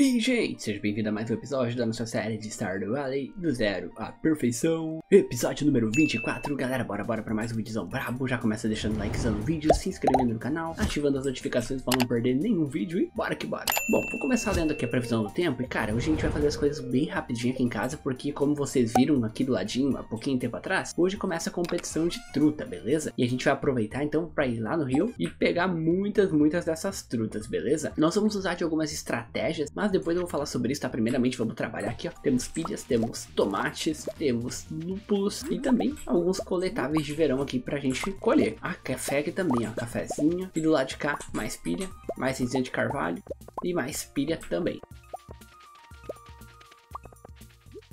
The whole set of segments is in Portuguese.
E gente, seja bem-vindo a mais um episódio da nossa série de Stardew Valley do zero à perfeição Episódio número 24, galera, bora bora pra mais um vídeozão brabo Já começa deixando likezão no vídeo, se inscrevendo no canal, ativando as notificações pra não perder nenhum vídeo e bora que bora Bom, vou começar lendo aqui a previsão do tempo e cara, hoje a gente vai fazer as coisas bem rapidinho aqui em casa Porque como vocês viram aqui do ladinho há pouquinho tempo atrás, hoje começa a competição de truta, beleza? E a gente vai aproveitar então pra ir lá no rio e pegar muitas, muitas dessas trutas, beleza? Nós vamos usar de algumas estratégias, mas depois eu vou falar sobre isso, tá? Primeiramente vamos trabalhar aqui, ó. Temos pilhas, temos tomates, temos lúpulos e também alguns coletáveis de verão aqui pra gente colher. Ah, café aqui também, ó. Cafezinho. E do lado de cá, mais pilha, mais cinzinha de carvalho e mais pilha também.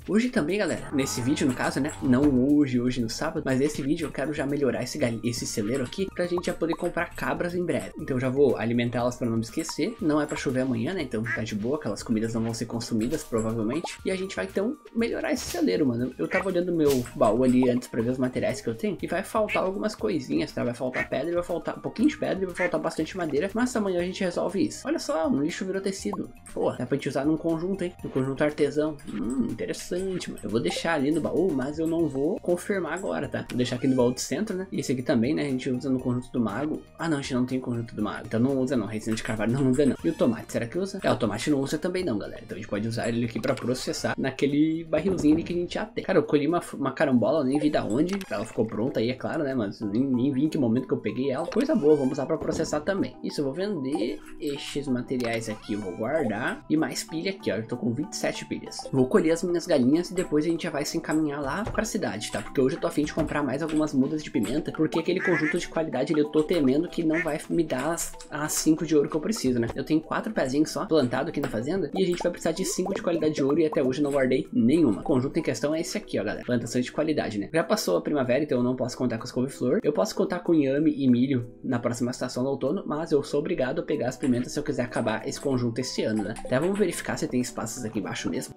Hoje também, galera, nesse vídeo no caso, né, não hoje, hoje no sábado, mas nesse vídeo eu quero já melhorar esse, esse celeiro aqui pra gente já poder comprar cabras em breve. Então eu já vou alimentá-las pra não me esquecer, não é pra chover amanhã, né, então tá de boa, aquelas comidas não vão ser consumidas provavelmente. E a gente vai então melhorar esse celeiro, mano. Eu tava olhando meu baú ali antes pra ver os materiais que eu tenho e vai faltar algumas coisinhas, tá? Vai faltar pedra, vai faltar um pouquinho de pedra e vai faltar bastante madeira, mas amanhã a gente resolve isso. Olha só, um lixo virou tecido. Pô, dá pra gente usar num conjunto, hein? No conjunto artesão. Hum, interessante mano. Eu vou deixar ali no baú, mas eu não vou confirmar agora, tá? Vou deixar aqui no baú do centro, né? E esse aqui também, né? A gente usa no conjunto do mago. Ah, não, a gente não tem conjunto do mago. Então não usa não. Resina de carvalho não usa não. E o tomate, será que usa? É, o tomate não usa também não, galera. Então a gente pode usar ele aqui pra processar naquele barrilzinho ali que a gente já tem. Cara, eu colhi uma, uma carambola, nem vi da onde. Ela ficou pronta aí, é claro, né? Mas nem, nem vi em que momento que eu peguei ela. Coisa boa, vamos usar pra processar também. Isso, eu vou vender estes materiais aqui, eu vou guardar. E mais pilha aqui, ó. Eu tô com 27 pilhas. Vou colher as minhas galinhas e depois a gente já vai se encaminhar lá pra cidade, tá? Porque hoje eu tô afim de comprar mais algumas mudas de pimenta, porque aquele conjunto de qualidade ali eu tô temendo que não vai me dar as, as 5 de ouro que eu preciso, né? Eu tenho quatro pezinhos só plantado aqui na fazenda e a gente vai precisar de 5 de qualidade de ouro e até hoje eu não guardei nenhuma. O conjunto em questão é esse aqui, ó, galera. Plantação de qualidade, né? Já passou a primavera, então eu não posso contar com as couve-flor. Eu posso contar com inhame e milho na próxima estação do outono, mas eu sou obrigado a pegar as pimentas se eu quiser acabar esse conjunto esse ano, né? Até vamos verificar se tem espaços aqui embaixo mesmo.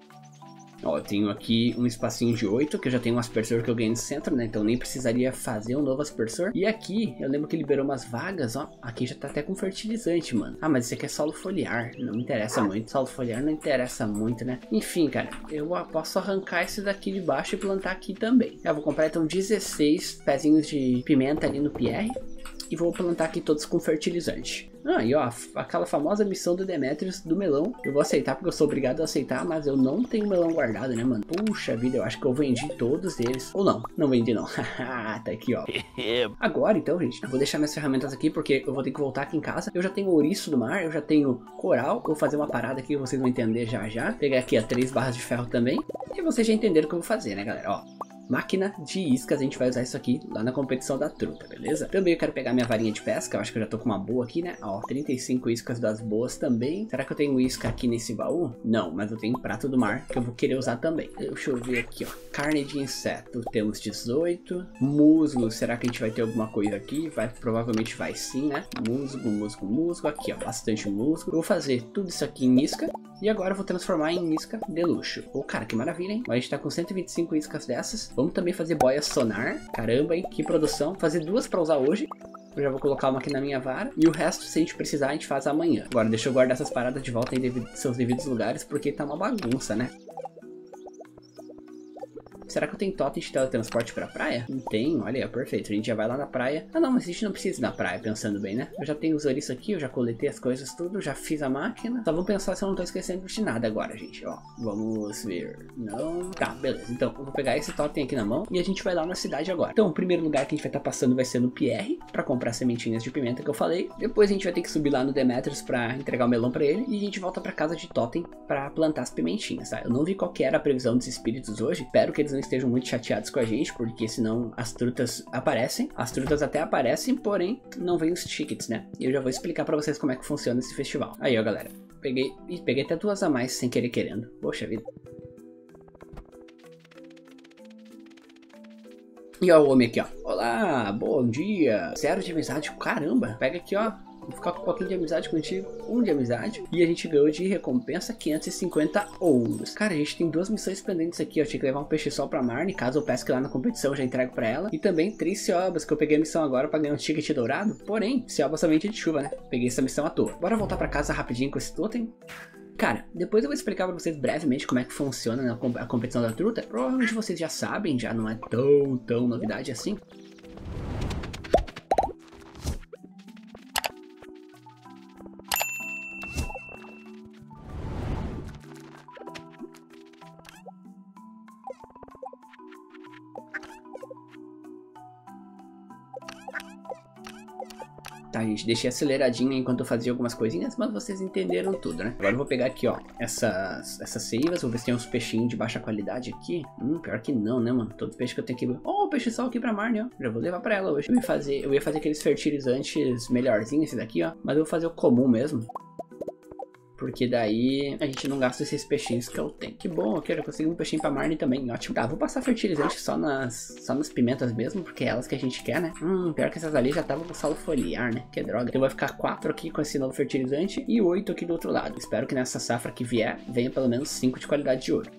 Ó, eu tenho aqui um espacinho de 8, que eu já tenho um aspersor que eu ganhei no centro, né? Então nem precisaria fazer um novo aspersor. E aqui, eu lembro que liberou umas vagas, ó. Aqui já tá até com fertilizante, mano. Ah, mas isso aqui é solo foliar. Não me interessa muito. Solo foliar não interessa muito, né? Enfim, cara, eu posso arrancar esse daqui de baixo e plantar aqui também. Eu vou comprar então 16 pezinhos de pimenta ali no PR e vou plantar aqui todos com fertilizante. Ah, e ó, aquela famosa missão do Demetrius do melão, eu vou aceitar porque eu sou obrigado a aceitar, mas eu não tenho melão guardado, né, mano? Puxa vida, eu acho que eu vendi todos eles. Ou não, não vendi não. tá aqui, ó. Agora, então, gente, eu vou deixar minhas ferramentas aqui porque eu vou ter que voltar aqui em casa. Eu já tenho ouriço do mar, eu já tenho coral. Vou fazer uma parada aqui que vocês vão entender já já. Pegar aqui, ó, três barras de ferro também. E vocês já entenderam o que eu vou fazer, né, galera? Ó, máquina de iscas, a gente vai usar isso aqui lá na competição da truta, beleza? Também eu quero pegar minha varinha de pesca, eu acho que eu já tô com uma boa aqui, né? Ó, 35 iscas das boas também. Será que eu tenho isca aqui nesse baú? Não, mas eu tenho prato do mar que eu vou querer usar também. Deixa eu ver aqui, ó. Carne de inseto, temos 18. Musgo, será que a gente vai ter alguma coisa aqui? Vai, provavelmente vai sim, né? Musgo, musgo, musgo. Aqui, ó, bastante musgo. Eu vou fazer tudo isso aqui em isca. E agora eu vou transformar em isca de luxo. Ô, oh, cara, que maravilha, hein? A gente tá com 125 iscas dessas. Vamos também fazer boia sonar. Caramba, hein? Que produção. Fazer duas pra usar hoje. Eu já vou colocar uma aqui na minha vara. E o resto, se a gente precisar, a gente faz amanhã. Agora, deixa eu guardar essas paradas de volta em seus devidos lugares, porque tá uma bagunça, né? Será que eu tenho totem de teletransporte pra praia? Não tenho, olha aí, perfeito. A gente já vai lá na praia. Ah não, mas a gente não precisa ir na praia, pensando bem, né? Eu já tenho os ouriços aqui, eu já coletei as coisas tudo, já fiz a máquina. Só vamos pensar se eu não tô esquecendo de nada agora, gente, ó. Vamos ver. Não. Tá, beleza. Então, eu vou pegar esse totem aqui na mão e a gente vai lá na cidade agora. Então, o primeiro lugar que a gente vai estar tá passando vai ser no PR, pra comprar sementinhas de pimenta que eu falei. Depois a gente vai ter que subir lá no Demetrius pra entregar o melão pra ele. E a gente volta pra casa de totem pra plantar as pimentinhas, tá? Eu não vi qual era a previsão dos espíritos hoje. Espero que eles não estejam muito chateados com a gente, porque senão as trutas aparecem. As trutas até aparecem, porém não vem os tickets, né? E eu já vou explicar para vocês como é que funciona esse festival. Aí, ó, galera. Peguei, peguei até duas a mais sem querer querendo. Poxa vida. E ó o homem aqui, ó. Olá, bom dia. Zero de amizade, caramba. Pega aqui, ó. Vou ficar com um pouquinho de amizade contigo. Um de amizade. E a gente ganhou de recompensa 550 ouros. Cara, a gente tem duas missões pendentes aqui. Eu tinha que levar um peixe sol pra Marne. Caso eu pesque lá na competição, eu já entrego pra ela. E também três ciobas, que eu peguei a missão agora pra ganhar um ticket dourado. Porém, ciobas somente de chuva, né? Peguei essa missão à toa. Bora voltar pra casa rapidinho com esse totem. Cara, depois eu vou explicar pra vocês brevemente como é que funciona né, a competição da truta. Provavelmente vocês já sabem, já não é tão, tão novidade assim. Tá, gente, deixei aceleradinho enquanto eu fazia algumas coisinhas, mas vocês entenderam tudo, né? Agora eu vou pegar aqui, ó, essas, essas seivas, vou ver se tem uns peixinhos de baixa qualidade aqui. Hum, pior que não, né, mano? Todos os peixes que eu tenho aqui... Oh, peixe sol aqui pra Marne, ó. Já vou levar pra ela hoje. Eu ia fazer, eu ia fazer aqueles fertilizantes melhorzinhos, esse daqui, ó. Mas eu vou fazer o comum mesmo. Porque daí a gente não gasta esses peixinhos que eu tenho. Que bom, eu quero conseguir um peixinho pra Marne também, ótimo. Tá, vou passar fertilizante só nas, só nas pimentas mesmo, porque é elas que a gente quer, né? Hum, pior que essas ali já estavam com solo foliar, né? Que droga. Então vai ficar quatro aqui com esse novo fertilizante e oito aqui do outro lado. Espero que nessa safra que vier, venha pelo menos cinco de qualidade de ouro.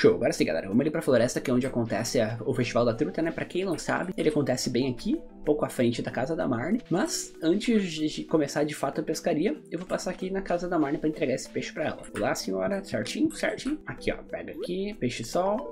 Show, agora sim galera, vamos ali pra floresta que é onde acontece a, o Festival da Truta, né? Pra quem não sabe, ele acontece bem aqui, pouco à frente da casa da Marne. Mas antes de começar de fato a pescaria, eu vou passar aqui na casa da Marne pra entregar esse peixe pra ela. Olá senhora, certinho, certinho. Aqui ó, pega aqui, peixe sol,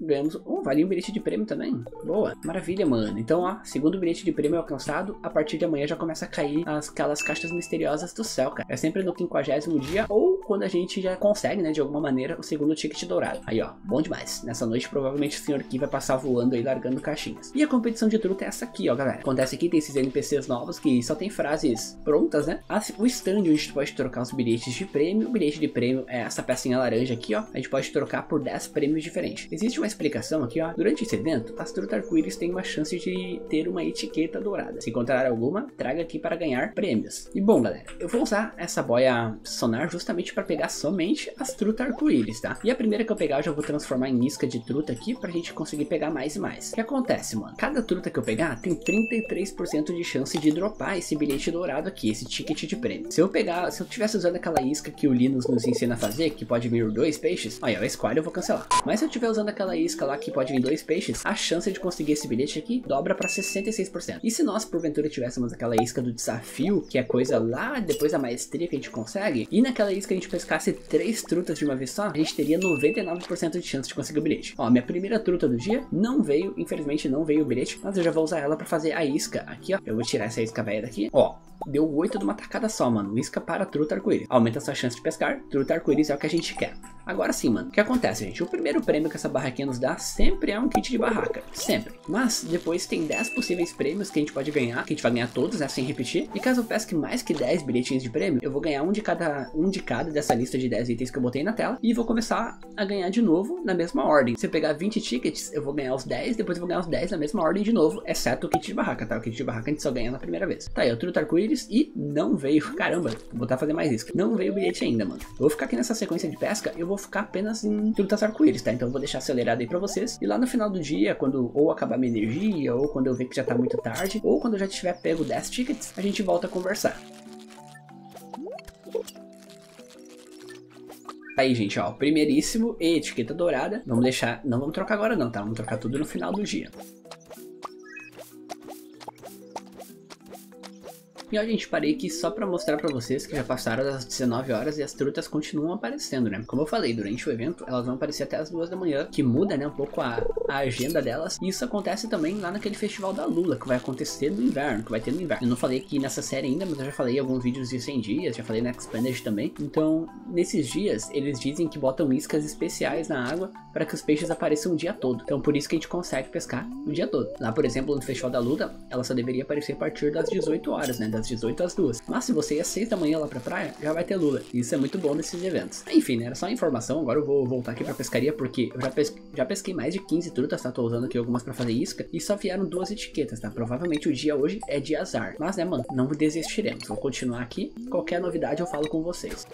ganhamos. Oh, vale um bilhete de prêmio também. Boa. Maravilha, mano. Então, ó, segundo bilhete de prêmio alcançado. A partir de amanhã já começa a cair as, aquelas caixas misteriosas do céu, cara. É sempre no 50 dia ou quando a gente já consegue, né, de alguma maneira, o segundo ticket dourado. Aí, ó, bom demais. Nessa noite, provavelmente o senhor Ki vai passar voando aí, largando caixinhas. E a competição de truta é essa aqui, ó, galera. Acontece aqui, tem esses NPCs novos que só tem frases prontas, né? O stand onde a gente pode trocar os bilhetes de prêmio. O bilhete de prêmio é essa pecinha laranja aqui, ó. A gente pode trocar por 10 prêmios diferentes. Existe uma explicação aqui, ó. Durante esse evento, as trutas arco-íris têm uma chance de ter uma etiqueta dourada. Se encontrar alguma, traga aqui para ganhar prêmios. E bom, galera, eu vou usar essa boia sonar justamente para pegar somente as trutas arco-íris, tá? E a primeira que eu pegar, eu já vou transformar em isca de truta aqui pra gente conseguir pegar mais e mais. O que acontece, mano? Cada truta que eu pegar tem 33% de chance de dropar esse bilhete dourado aqui, esse ticket de prêmio. Se eu pegar, se eu tivesse usando aquela isca que o Linus nos ensina a fazer, que pode vir dois peixes, aí a squad eu vou cancelar. Mas se eu estiver usando aquela isca lá que pode vir dois peixes, a chance de conseguir esse bilhete aqui dobra para 66%. E se nós porventura tivéssemos aquela isca do desafio, que é coisa lá depois da maestria que a gente consegue, e naquela isca a gente pescasse três trutas de uma vez só, a gente teria 99% de chance de conseguir o bilhete. Ó, minha primeira truta do dia não veio, infelizmente não veio o bilhete, mas eu já vou usar ela para fazer a isca aqui, ó. Eu vou tirar essa isca velha daqui. Ó, deu 8 de uma tacada só, mano. Isca para truta arco-íris. Aumenta sua chance de pescar. Truta arco-íris é o que a gente quer. Agora sim, mano. O que acontece, gente? O primeiro prêmio que essa barraquinha nos dá sempre é um kit de barraca. Sempre. Mas depois tem 10 possíveis prêmios que a gente pode ganhar. Que a gente vai ganhar todos, né? Sem repetir. E caso eu pesque mais que 10 bilhetinhos de prêmio, eu vou ganhar um de cada, um de cada dessa lista de 10 itens que eu botei na tela. E vou começar a ganhar de novo na mesma ordem. Se eu pegar 20 tickets, eu vou ganhar os 10. Depois eu vou ganhar os 10 na mesma ordem de novo. Exceto o kit de barraca, tá? O kit de barraca a gente só ganha na primeira vez. Tá aí, o truta arco-íris e não veio. Caramba, vou botar fazer mais isso. Não veio o bilhete ainda, mano. Eu vou ficar aqui nessa sequência de pesca. Eu vou ficar apenas em trutas arco-íris, tá? Então eu vou deixar acelerado aí pra vocês. E lá no final do dia, quando ou acabar minha energia, ou quando eu ver que já tá muito tarde, ou quando eu já tiver pego 10 tickets, a gente volta a conversar. Aí, gente, ó, primeiríssimo etiqueta dourada. Vamos deixar, não vamos trocar agora não, tá? Vamos trocar tudo no final do dia. E ó, gente, parei aqui só pra mostrar pra vocês que já passaram das 19 horas e as trutas continuam aparecendo, né? Como eu falei, durante o evento, elas vão aparecer até as 2 da manhã, que muda, né, um pouco a, a agenda delas. E isso acontece também lá naquele festival da Lula, que vai acontecer no inverno, que vai ter no inverno. Eu não falei aqui nessa série ainda, mas eu já falei alguns vídeos de 100 dias, já falei na Expanded também. Então, nesses dias, eles dizem que botam iscas especiais na água para que os peixes apareçam o dia todo. Então, por isso que a gente consegue pescar o dia todo. Lá, por exemplo, no festival da Lula, ela só deveria aparecer a partir das 18 horas, né, das das 18 às 2. Mas se você ir às 6 da manhã lá pra praia, já vai ter lula. Isso é muito bom nesses eventos. Enfim, né, era só informação. Agora eu vou voltar aqui pra pescaria, porque eu já, pes já pesquei mais de 15 trutas, tá? Tô usando aqui algumas pra fazer isca. E só vieram duas etiquetas, tá? Provavelmente o dia hoje é de azar. Mas, né, mano, não desistiremos. Vou continuar aqui. Qualquer novidade eu falo com vocês.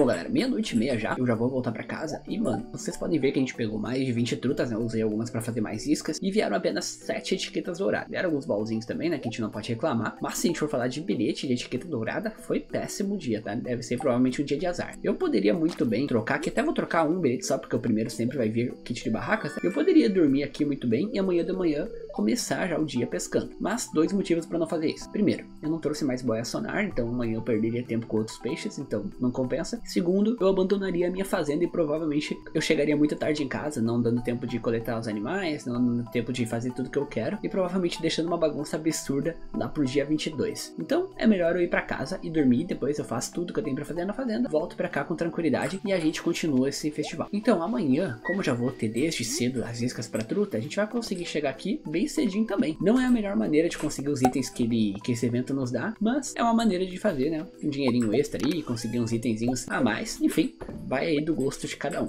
Bom, galera, meia-noite e meia já, eu já vou voltar pra casa. E, mano, vocês podem ver que a gente pegou mais de 20 trutas, né? Eu usei algumas pra fazer mais iscas. E vieram apenas 7 etiquetas douradas. Vieram alguns baúzinhos também, né? Que a gente não pode reclamar. Mas se a gente for falar de bilhete de etiqueta dourada, foi péssimo dia, tá? Deve ser provavelmente um dia de azar. Eu poderia muito bem trocar, que até vou trocar um bilhete só, porque o primeiro sempre vai vir kit de barracas. Né? Eu poderia dormir aqui muito bem e amanhã de manhã começar já o dia pescando. Mas dois motivos para não fazer isso. Primeiro, eu não trouxe mais boia sonar, então amanhã eu perderia tempo com outros peixes, então não compensa. Segundo, eu abandonaria a minha fazenda e provavelmente eu chegaria muito tarde em casa, não dando tempo de coletar os animais, não dando tempo de fazer tudo que eu quero e provavelmente deixando uma bagunça absurda lá pro dia 22. Então é melhor eu ir para casa e dormir, depois eu faço tudo que eu tenho para fazer na fazenda, volto para cá com tranquilidade e a gente continua esse festival. Então amanhã, como já vou ter desde cedo as iscas para truta, a gente vai conseguir chegar aqui bem cedinho também. Não é a melhor maneira de conseguir os itens que, ele, que esse evento nos dá, mas é uma maneira de fazer, né? Um dinheirinho extra aí, conseguir uns itenzinhos a mais. Enfim, vai aí do gosto de cada um.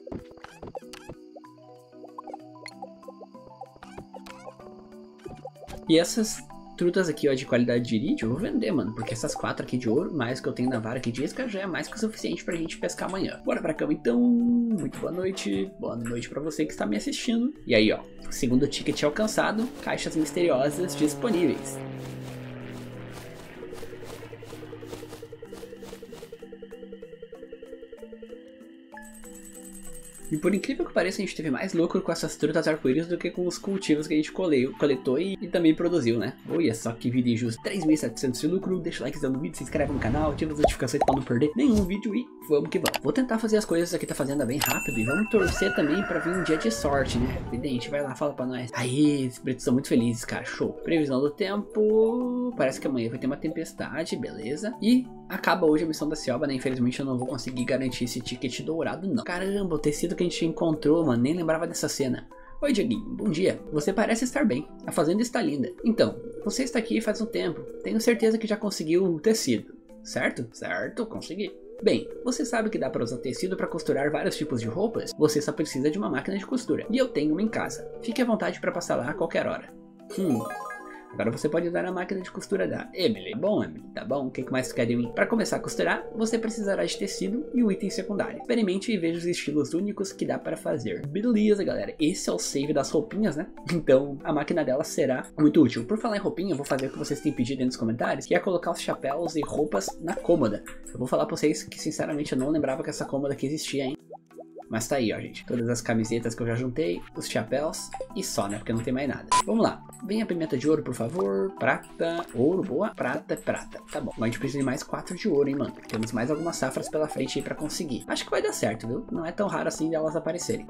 E essas trutas aqui, ó, de qualidade de irídio, eu vou vender, mano. Porque essas quatro aqui de ouro, mais que eu tenho na vara aqui de isca, já é mais que o suficiente pra gente pescar amanhã. Bora pra cama então. Muito boa noite. Boa noite pra você que está me assistindo. E aí, ó, segundo ticket alcançado, caixas misteriosas disponíveis. E por incrível que pareça, a gente teve mais lucro com essas trutas arco-íris do que com os cultivos que a gente coletou e, e, também produziu, né? Olha só que vida injusta. 3.700 de lucro, deixa o like no vídeo, se inscreve no canal, ativa as notificações pra não perder nenhum vídeo e vamos que vamos. Vou tentar fazer as coisas aqui da fazenda bem rápido e vamos torcer também pra vir um dia de sorte, né? Vidente, vai lá, fala pra nós. Aí, os pretos são muito felizes, cara, show. Previsão do tempo, parece que amanhã vai ter uma tempestade, beleza. E acaba hoje a missão da Selva, né? Infelizmente eu não vou conseguir garantir esse ticket dourado, não. Caramba, o tecido que a gente encontrou, mano. Nem lembrava dessa cena. Oi, Dieguinho, bom dia. Você parece estar bem. A fazenda está linda. Então, você está aqui faz um tempo. Tenho certeza que já conseguiu o tecido. Certo? Certo, consegui. Bem, você sabe que dá para usar tecido para costurar vários tipos de roupas? Você só precisa de uma máquina de costura. E eu tenho uma em casa. Fique à vontade para passar lá a qualquer hora. Hum, Agora você pode usar a máquina de costura da Emily. Bom, Emily, tá bom? O que mais quer de mim? Para começar a costurar, você precisará de tecido e um item secundário. Experimente e veja os estilos únicos que dá para fazer. Beleza, galera. Esse é o save das roupinhas, né? Então, a máquina dela será muito útil. Por falar em roupinha, eu vou fazer o que vocês têm pedido aí nos comentários, que é colocar os chapéus e roupas na cômoda. Eu vou falar pra vocês que, sinceramente, eu não lembrava que essa cômoda aqui existia, hein? Mas tá aí, ó, gente. Todas as camisetas que eu já juntei, os chapéus e só, né? Porque não tem mais nada. Vamos lá. Vem a pimenta de ouro, por favor. Prata, ouro, boa. Prata, prata. Tá bom. Mas a gente precisa de mais quatro de ouro, hein, mano. Temos mais algumas safras pela frente aí pra conseguir. Acho que vai dar certo, viu? Não é tão raro assim delas aparecerem.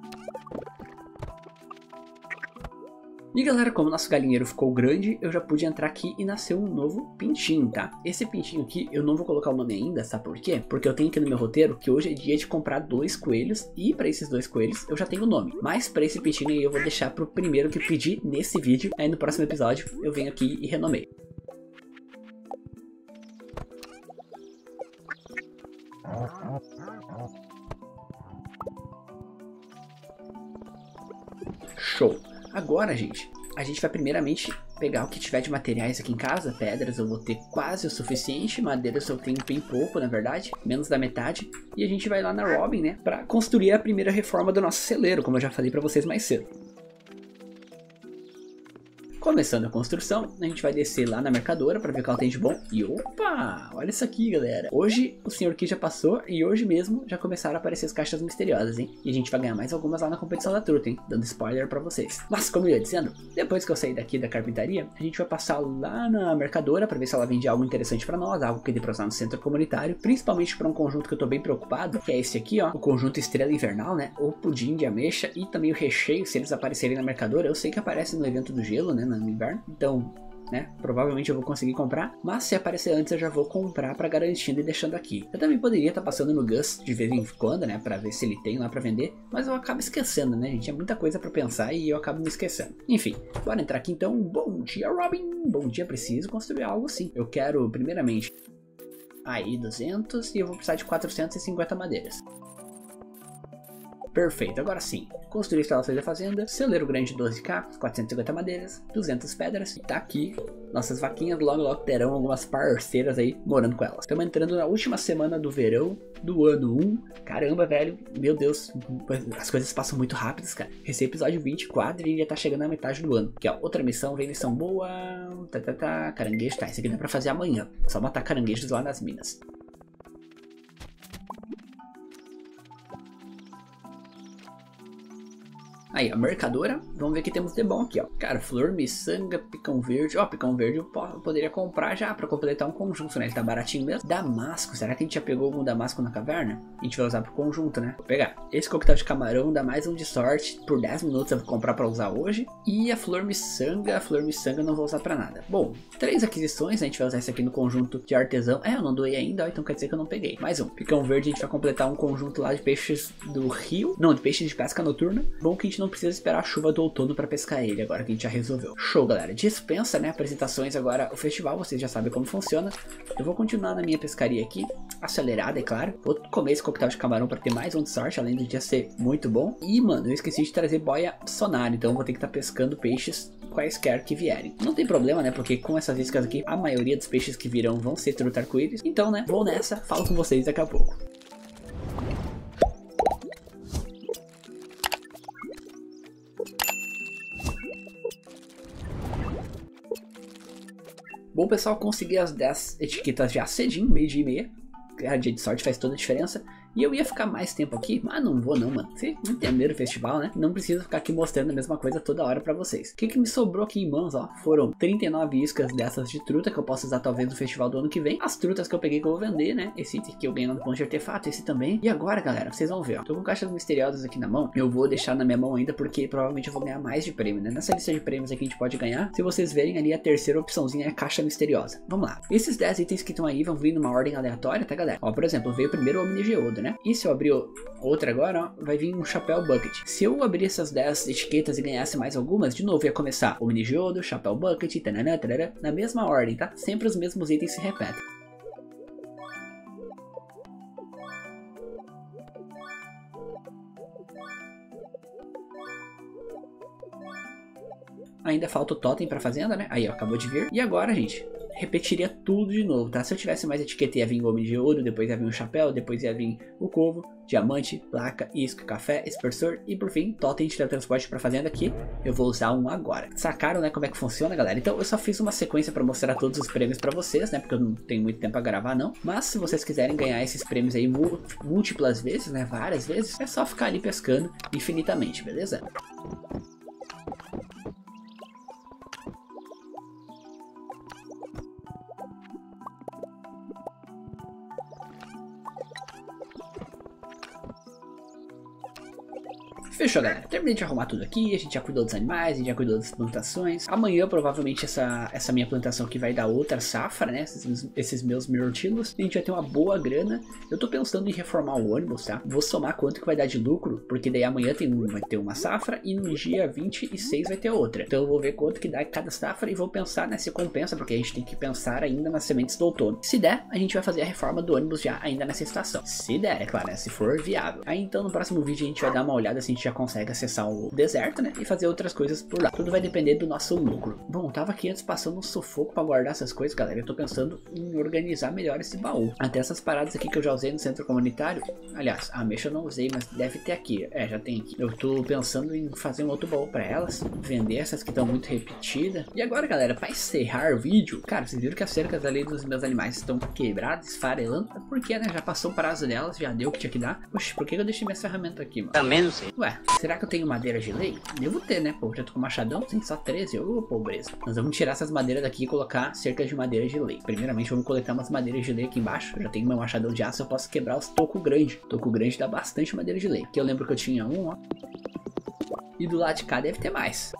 E galera, como nosso galinheiro ficou grande, eu já pude entrar aqui e nasceu um novo pintinho, tá? Esse pintinho aqui, eu não vou colocar o nome ainda, sabe por quê? Porque eu tenho aqui no meu roteiro que hoje é dia de comprar dois coelhos e para esses dois coelhos eu já tenho o nome. Mas para esse pintinho aí eu vou deixar pro primeiro que pedir nesse vídeo, aí no próximo episódio eu venho aqui e renomeio. Show! Agora, gente, a gente vai primeiramente pegar o que tiver de materiais aqui em casa. Pedras eu vou ter quase o suficiente, madeiras eu tenho bem pouco, na verdade, menos da metade. E a gente vai lá na Robin, né, pra construir a primeira reforma do nosso celeiro, como eu já falei pra vocês mais cedo. Começando a construção, a gente vai descer lá na mercadora para ver o que ela tem de bom. E opa, olha isso aqui, galera. Hoje o senhor Ki já passou e hoje mesmo já começaram a aparecer as caixas misteriosas, hein? E a gente vai ganhar mais algumas lá na competição da truta, hein? Dando spoiler para vocês. Mas como eu ia dizendo, depois que eu sair daqui da carpintaria, a gente vai passar lá na mercadora para ver se ela vende algo interessante para nós, algo que dê pra usar no centro comunitário, principalmente para um conjunto que eu tô bem preocupado, que é esse aqui, ó, o conjunto Estrela Invernal, né? O pudim de ameixa e também o recheio, se eles aparecerem na mercadora. Eu sei que aparece no evento do gelo, né? no inverno. Então, né? Provavelmente eu vou conseguir comprar, mas se aparecer antes eu já vou comprar para garantindo e deixando aqui. Eu também poderia estar tá passando no Gus de vez em quando, né, para ver se ele tem lá para vender, mas eu acabo esquecendo, né, gente? É muita coisa para pensar e eu acabo me esquecendo. Enfim, bora entrar aqui então. Bom dia, Robin. Bom dia, preciso construir algo assim. Eu quero primeiramente aí 200 e eu vou precisar de 450 madeiras. Perfeito, agora sim. Construir instalações da fazenda, celeiro grande 12k, 450 madeiras, 200 pedras. E tá aqui, nossas vaquinhas logo logo terão algumas parceiras aí morando com elas. Estamos entrando na última semana do verão do ano 1. Caramba, velho, meu Deus, as coisas passam muito rápidas, cara. Esse episódio 24 e já tá chegando na metade do ano. Aqui, ó, outra missão, vem missão boa, tá, tá, tá, caranguejo, tá, isso aqui dá pra fazer amanhã. Só matar caranguejos lá nas minas. Aí, a mercadora, vamos ver o que temos de bom aqui, ó. Cara, flor, miçanga, picão verde. Ó, picão verde eu poderia comprar já pra completar um conjunto, né? Ele tá baratinho mesmo. Damasco, será que a gente já pegou algum damasco na caverna? A gente vai usar pro conjunto, né? Vou pegar. Esse coquetel de camarão dá mais um de sorte. Por 10 minutos eu vou comprar pra usar hoje. E a flor miçanga, a flor miçanga eu não vou usar pra nada. Bom, três aquisições, a gente vai usar esse aqui no conjunto de artesão. É, eu não doei ainda, ó, então quer dizer que eu não peguei. Mais um. Picão verde, a gente vai completar um conjunto lá de peixes do rio. Não, de peixes de pesca noturna. Bom que a gente não precisa esperar a chuva do outono para pescar ele, agora que a gente já resolveu. Show, galera. Dispensa, né, apresentações agora o festival, vocês já sabem como funciona. Eu vou continuar na minha pescaria aqui, acelerada, é claro. Vou comer esse coquetel de camarão para ter mais um de sorte, além do dia ser muito bom. E, mano, eu esqueci de trazer boia sonar, então vou ter que estar tá pescando peixes quaisquer que vierem. Não tem problema, né, porque com essas iscas aqui, a maioria dos peixes que virão vão ser truta arco-íris. Então, né, vou nessa, falo com vocês daqui a pouco. Bom, pessoal, consegui as 10 etiquetas já cedinho, meio dia e meia. A dia de sorte faz toda a diferença. E eu ia ficar mais tempo aqui, mas não vou não, mano. Vocês entenderam o festival, né? Não precisa ficar aqui mostrando a mesma coisa toda hora pra vocês. O que, que me sobrou aqui em mãos, ó? Foram 39 iscas dessas de truta que eu posso usar talvez no festival do ano que vem. As trutas que eu peguei que eu vou vender, né? Esse item que eu ganhei no ponto de artefato, esse também. E agora, galera, vocês vão ver, ó. Tô com caixas misteriosas aqui na mão. Eu vou deixar na minha mão ainda porque provavelmente eu vou ganhar mais de prêmio, né? Nessa lista de prêmios aqui a gente pode ganhar. Se vocês verem ali a terceira opçãozinha é caixa misteriosa. Vamos lá. Esses 10 itens que estão aí vão vir numa ordem aleatória, tá, galera? Ó, por exemplo, veio primeiro o Omni Né? E se eu abrir outra agora, ó, vai vir um chapéu bucket. Se eu abrir essas 10 etiquetas e ganhasse mais algumas, de novo ia começar o mini geodo, chapéu bucket, tanana, tarara, na mesma ordem, tá? Sempre os mesmos itens se repetem. Ainda falta o totem pra fazenda, né? Aí, ó, acabou de vir. E agora, gente, repetiria tudo de novo, tá? Se eu tivesse mais etiqueta, ia vir homem de ouro, depois ia vir um chapéu, depois ia vir o covo, diamante, placa, isca, café, dispersor e por fim, totem de teletransporte para fazenda aqui. Eu vou usar um agora. Sacaram, né, como é que funciona, galera? Então eu só fiz uma sequência para mostrar todos os prêmios para vocês, né, porque eu não tenho muito tempo a gravar não. Mas se vocês quiserem ganhar esses prêmios aí múltiplas vezes, né, várias vezes, é só ficar ali pescando infinitamente, beleza? Fechou, galera. Terminei de arrumar tudo aqui. A gente já cuidou dos animais, a gente já cuidou das plantações. Amanhã, provavelmente, essa, essa minha plantação aqui vai dar outra safra, né? Esses, esses meus mirtilos. A gente vai ter uma boa grana. Eu tô pensando em reformar o ônibus, tá? Vou somar quanto que vai dar de lucro, porque daí amanhã tem, vai ter uma safra e no dia 26 vai ter outra. Então eu vou ver quanto que dá cada safra e vou pensar né, se compensa, porque a gente tem que pensar ainda nas sementes do outono. Se der, a gente vai fazer a reforma do ônibus já ainda nessa estação. Se der, é claro, né? Se for viável. Aí então no próximo vídeo a gente vai dar uma olhada se a gente já já consegue acessar o deserto, né? E fazer outras coisas por lá. Tudo vai depender do nosso lucro. Bom, tava aqui antes passando um sufoco para guardar essas coisas, galera. Eu tô pensando em organizar melhor esse baú. Até essas paradas aqui que eu já usei no centro comunitário. Aliás, a mexa eu não usei, mas deve ter aqui. É, já tem aqui. Eu tô pensando em fazer um outro baú para elas. Vender essas que estão muito repetidas. E agora, galera, para encerrar o vídeo, cara, vocês viram que as cercas ali dos meus animais estão quebradas, esfarelando. Porque, né? Já passou o prazo delas, já deu o que tinha que dar. Oxe, por que eu deixei minha ferramenta aqui, mano? Também não sei. Ué, Será que eu tenho madeira de lei? Devo ter, né? Pô, já tô com machadão, tem só 13. Ô, oh, pobreza. Nós vamos tirar essas madeiras daqui e colocar cerca de madeira de lei. Primeiramente, vamos coletar umas madeiras de lei aqui embaixo. Eu já tenho meu machadão de aço, eu posso quebrar os toco grande. Toco grande dá bastante madeira de lei. Aqui eu lembro que eu tinha um, ó. E do lado de cá deve ter mais.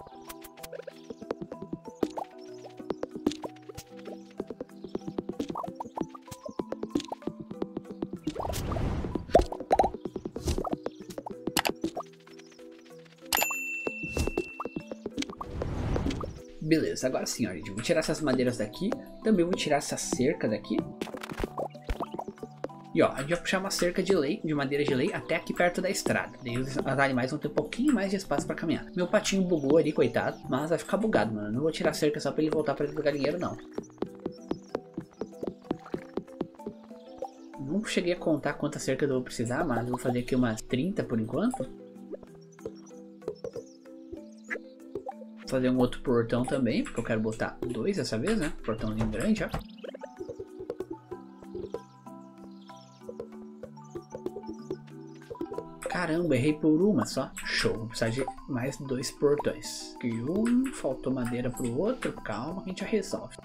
Beleza, agora sim, ó, gente. Vou tirar essas madeiras daqui. Também vou tirar essa cerca daqui. E ó, a gente vai puxar uma cerca de lei, de madeira de lei, até aqui perto da estrada. Daí os animais vão ter um pouquinho mais de espaço para caminhar. Meu patinho bugou ali, coitado, mas vai ficar bugado, mano. não vou tirar a cerca só pra ele voltar pra dentro do galinheiro, não. Não cheguei a contar quantas cercas eu vou precisar, mas vou fazer aqui umas 30 por enquanto. Fazer um outro portão também, porque eu quero botar dois dessa vez, né? Portãozinho grande, ó. Caramba, errei por uma só. Show, vou precisar de mais dois portões. Aqui um, faltou madeira pro outro. Calma que a gente já resolve.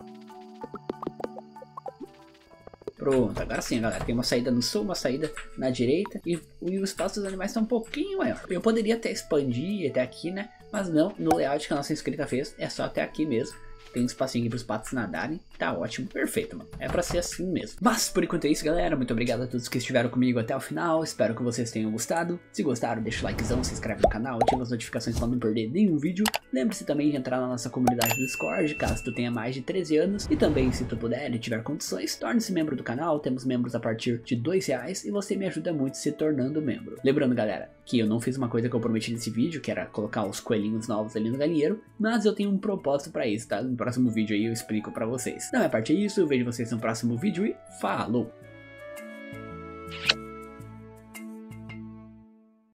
Pronto, agora sim, galera. Tem uma saída no sul, uma saída na direita. E, e o espaço dos animais está um pouquinho maior. Eu poderia até expandir até aqui, né? Mas não, no layout que a nossa inscrita fez, é só até aqui mesmo. Tem um espacinho aqui para os patos nadarem. Tá ótimo, perfeito, mano. É pra ser assim mesmo. Mas por enquanto é isso, galera. Muito obrigado a todos que estiveram comigo até o final. Espero que vocês tenham gostado. Se gostaram, deixa o likezão, se inscreve no canal, ativa as notificações para não perder nenhum vídeo. Lembre-se também de entrar na nossa comunidade do Discord, caso tu tenha mais de 13 anos. E também, se tu puder e tiver condições, torne-se membro do canal. Temos membros a partir de 2 reais e você me ajuda muito se tornando membro. Lembrando, galera, que eu não fiz uma coisa que eu prometi nesse vídeo, que era colocar os coelhinhos novos ali no galinheiro, mas eu tenho um propósito para isso, tá? No próximo vídeo aí eu explico para vocês. Da minha parte é isso, eu vejo vocês no próximo vídeo e falou!